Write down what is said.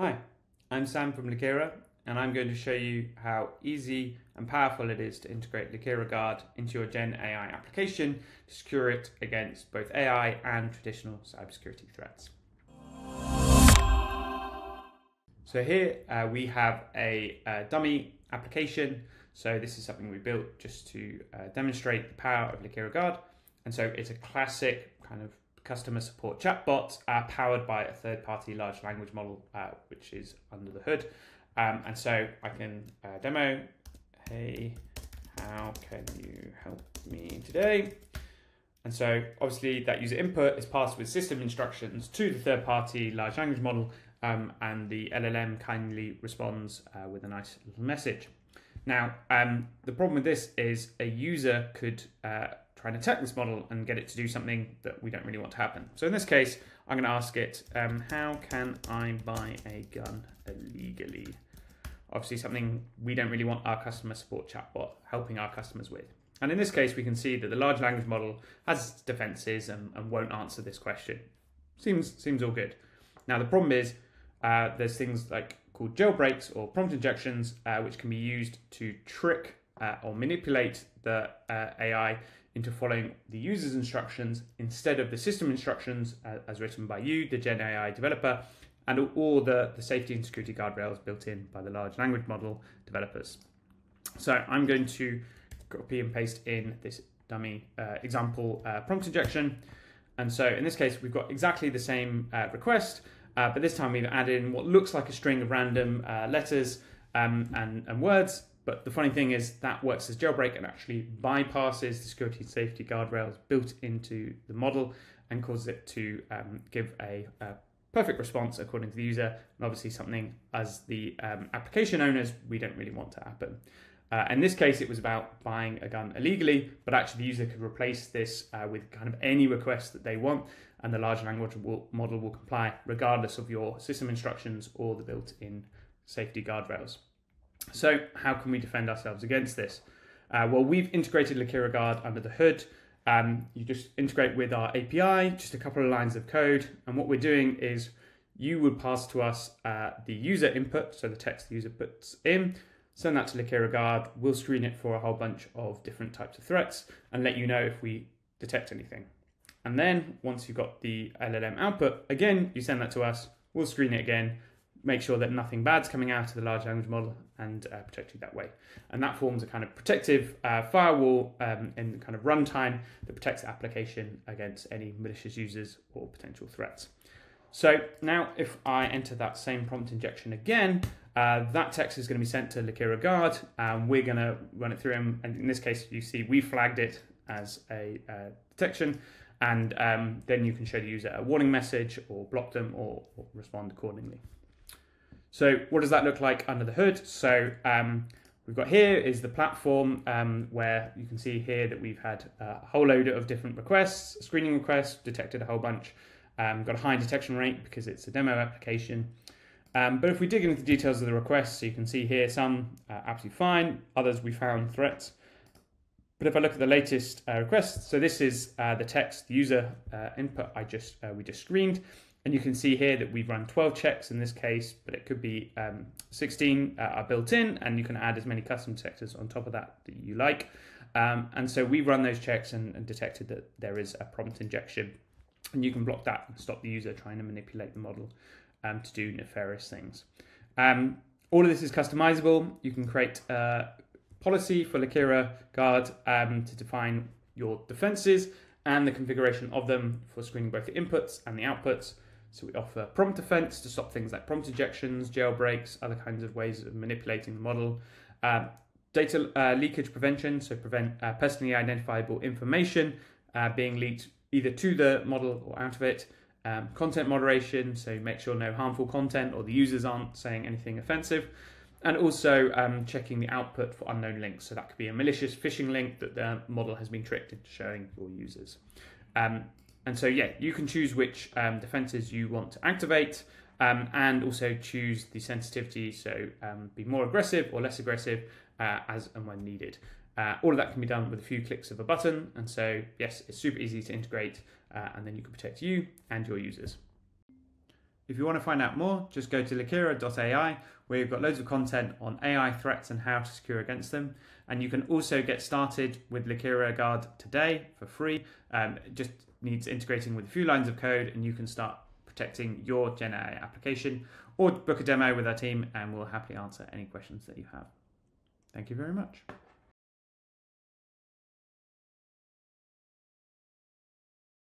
Hi, I'm Sam from Lakera, and I'm going to show you how easy and powerful it is to integrate Lakera Guard into your Gen AI application to secure it against both AI and traditional cybersecurity threats. So here uh, we have a, a, dummy application. So this is something we built just to uh, demonstrate the power of Lakera Guard. And so it's a classic kind of customer support chatbot uh, powered by a third party large language model, uh, which is under the hood. Um, and so I can uh, demo, hey, how can you help me today? And so obviously that user input is passed with system instructions to the third party large language model um, and the LLM kindly responds uh, with a nice little message. Now, um, the problem with this is a user could uh, try and attack this model and get it to do something that we don't really want to happen. So in this case, I'm going to ask it, um, how can I buy a gun illegally? Obviously something we don't really want our customer support chatbot helping our customers with. And in this case, we can see that the large language model has defenses and, and won't answer this question. Seems, seems all good. Now, the problem is uh, there's things like called jailbreaks or prompt injections, uh, which can be used to trick uh, or manipulate the uh, AI into following the user's instructions instead of the system instructions uh, as written by you, the Gen AI developer, and all the, the safety and security guardrails built in by the large language model developers. So I'm going to copy and paste in this dummy uh, example uh, prompt injection. And so in this case, we've got exactly the same uh, request, but this time we've added in what looks like a string of random letters um, and, and words but the funny thing is that works as jailbreak and actually bypasses the security and safety guardrails built into the model and causes it to um, give a, a, perfect response according to the user. And obviously something as the um, application owners, we don't really want to happen. Uh, in this case, it was about buying a gun illegally, but actually the user could replace this uh, with kind of any request that they want, and the large language will, model will comply regardless of your system instructions or the built-in safety guardrails. So how can we defend ourselves against this? Uh, well, we've integrated Lakera Guard under the hood. Um, you just integrate with our API, just a couple of lines of code. And what we're doing is you would pass to us uh, the user input, so the text the user puts in, send that to Lakera Guard. We'll screen it for a whole bunch of different types of threats and let you know if we detect anything. And then once you've got the LLM output, again, you send that to us. We'll screen it again make sure that nothing bad's coming out of the large language model and uh, protect you that way. And that forms a kind of protective uh, firewall um, in kind of runtime that protects the application against any malicious users or potential threats. So now if I enter that same prompt injection again, uh, that text is going to be sent to Lakera Guard. and we're going to run it through them. And in this case, you see we flagged it as a uh, detection. And um, then you can show the user a warning message or block them or, or respond accordingly. So what does that look like under the hood? So um, we've got here is the platform um, where you can see here that we've had a whole load of different requests, screening requests, detected a whole bunch, um, got a high detection rate because it's a demo application. Um, but if we dig into the details of the requests, so you can see here some uh, absolutely fine, others we found threats. But if I look at the latest uh, requests, so this is uh, the text user uh, input I just uh, we just screened. And you can see here that we've run 12 checks in this case, but it could be um, 16 uh, are built in, and you can add as many custom detectors on top of that that you like. Um, and so we run those checks and, and, detected that there is a prompt injection. And you can block that and stop the user trying to manipulate the model um, to do nefarious things. Um, all of this is customizable. You can create a policy for Lakera Guard um, to define your defenses and the configuration of them for screening both the inputs and the outputs. So we offer prompt defense to stop things like prompt injections, jailbreaks, other kinds of ways of manipulating the model. Uh, data uh, leakage prevention, so prevent uh, personally identifiable information uh, being leaked either to the model or out of it. Um, content moderation, so make sure no harmful content or the users aren't saying anything offensive. And also um, checking the output for unknown links. So that could be a malicious phishing link that the model has been tricked into showing your users. Um, and so, yeah, you can choose which um, defenses you want to activate um, and also choose the sensitivity. So, um, be more aggressive or less aggressive uh, as and when needed. Uh, all of that can be done with a few clicks of a button. And so, yes, it's super easy to integrate, uh, and then you can protect you and your users. If you want to find out more, just go to lakera.ai where you've got loads of content on AI threats and how to secure against them. And you can also get started with Lakera Guard today for free. Um, just needs integrating with a few lines of code and you can start protecting your Gen AI application or book a demo with our team and we'll happily answer any questions that you have. Thank you very much.